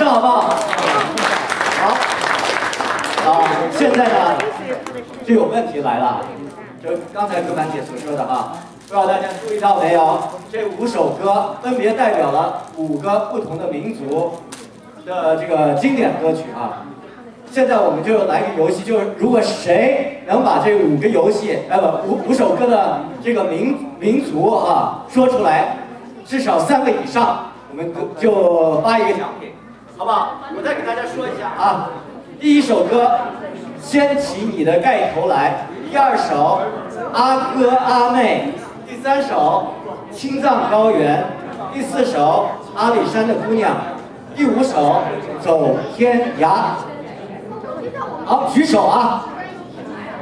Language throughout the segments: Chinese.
声好不好？好。啊，现在呢，就有问题来了，就刚才葛曼姐所说的哈，不知道大家注意到没有？这五首歌分别代表了五个不同的民族的这个经典歌曲啊。现在我们就来个游戏，就是如果谁能把这五个游戏，呃不五五首歌的这个民民族啊说出来，至少三个以上，我们就发一个奖品，好不好？我再给大家说一下啊。第一首歌，掀起你的盖头来；第二首，阿哥阿妹；第三首，青藏高原；第四首，阿里山的姑娘；第五首，走天涯。好，举手啊！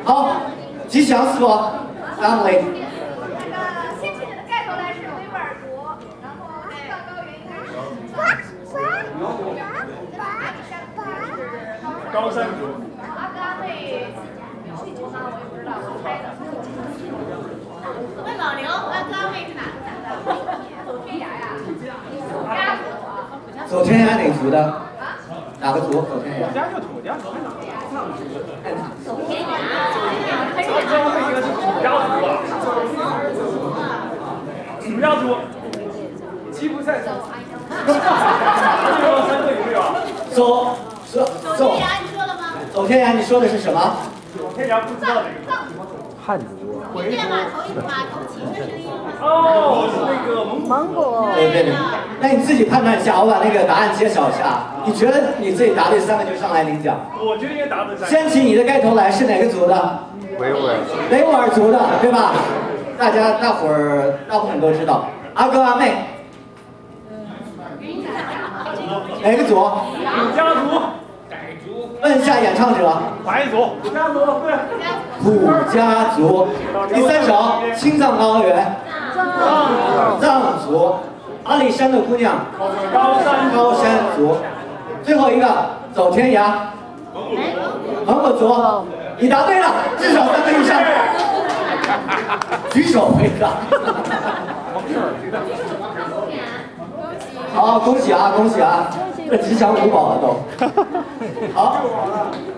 好，吉祥四个，family。高山族。阿哥阿妹，姓什么我也不知道，我猜的。问老刘，阿哥阿妹是哪？个族的？走天涯呀？家族啊？走天涯哪？族的？啊？哪？个族？走天涯。土家就土家。走天涯。阿哥阿妹应该是土家族吧？土家族。吉普赛族。哈哈哈哈哈！三个有没有？走。走走天涯，你走天涯，你说的是什么？走天涯不知道哪个。汉族。听见码头码头琴的声音。哦，是那个蒙古。对对对。那你自己判断一下，我把那个答案揭晓一下。你觉得你自己答对三个就上来领奖？我觉得应该答对三。掀起你的盖头来是哪个族的？维吾尔。维吾尔族的，对吧？大家大伙儿大部分都知道。阿哥阿妹。哪个族？土家族。问一下演唱者。白族。土家族，对。土家族。第三首，青藏高原。藏藏族。阿里山的姑娘。高山高山族。最后一个，走天涯。蒙古族。你答对了，至少三个以上。举手回答。好，恭喜啊，恭喜啊！这吉祥五宝了都。好。